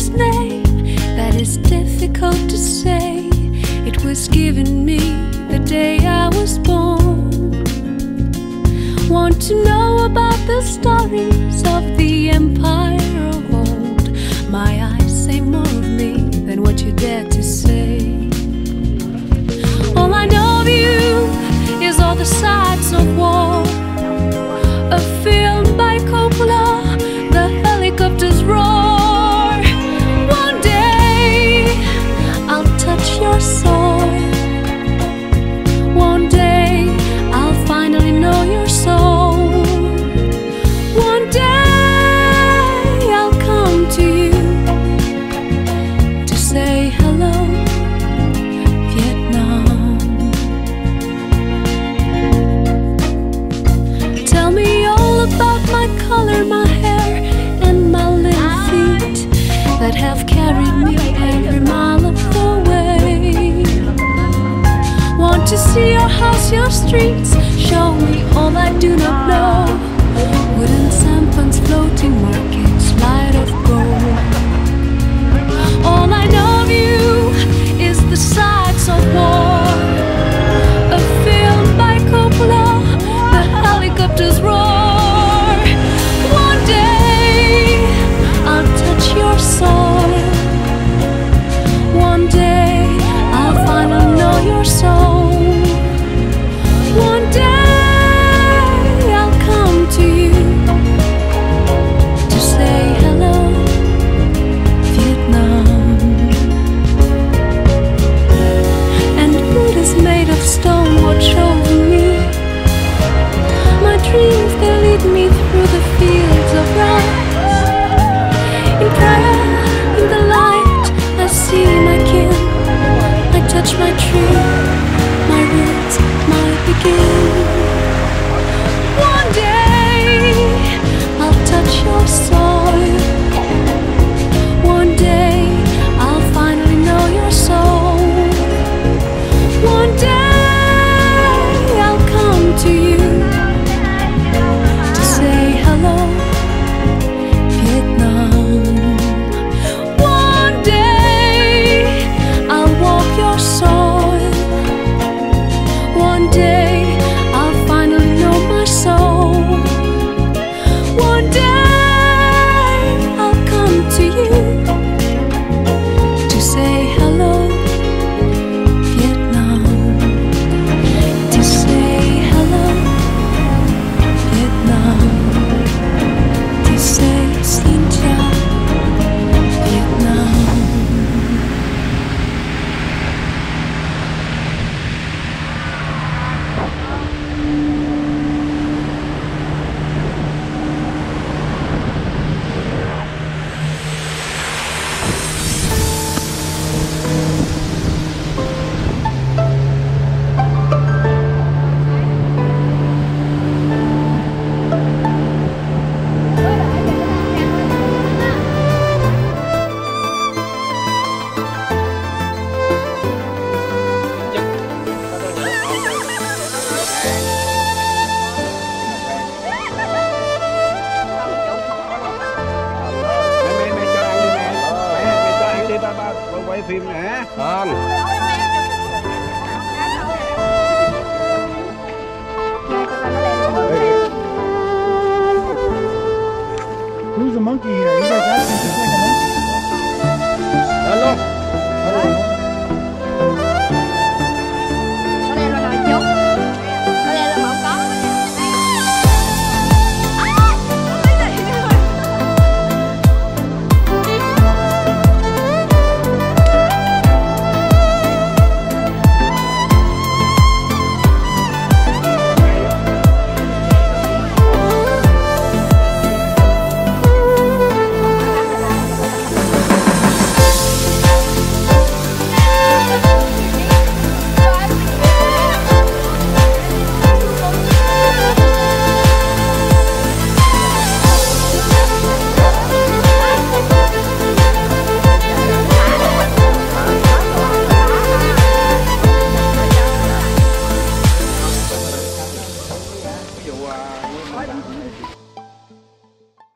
His name that is difficult to say. It was given me the day I was born. Want to know about the stories of the empire of old? My eyes say more of me than what you dare to say. All I know of you is all the sides of war, a film. to see your house, your streets. Show me all I do not know. Wooden sampans, floating markets, light of. touch my tree, my roots, my beginning. One day I'll touch your soul.